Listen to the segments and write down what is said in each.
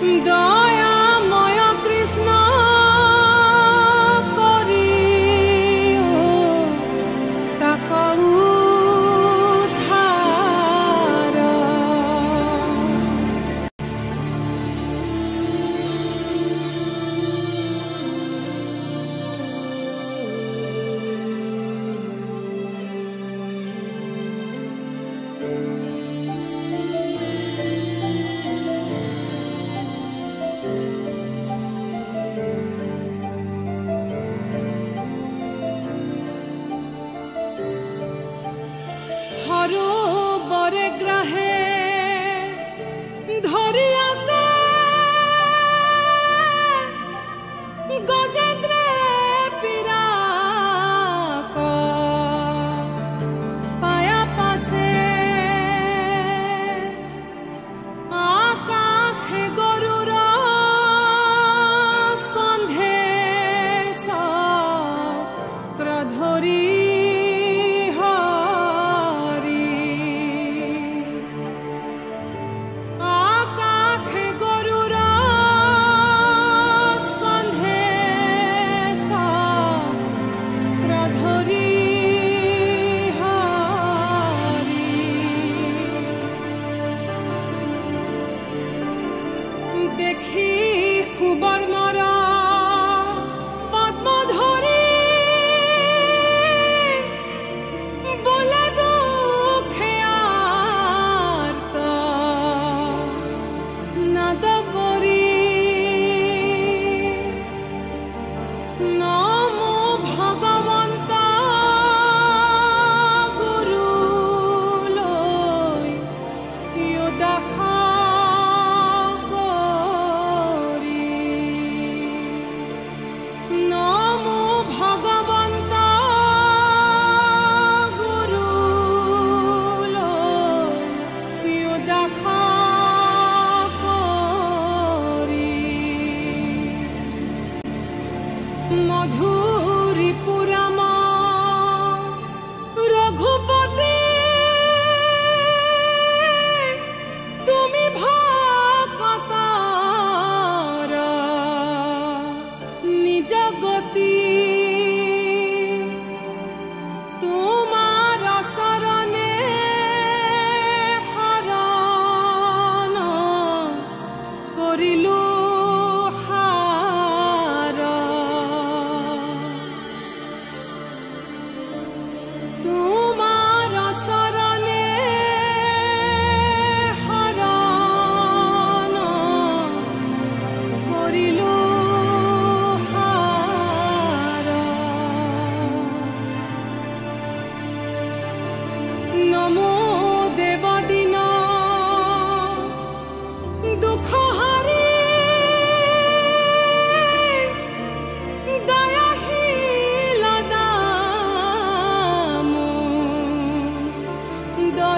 Да.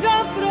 para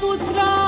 putra.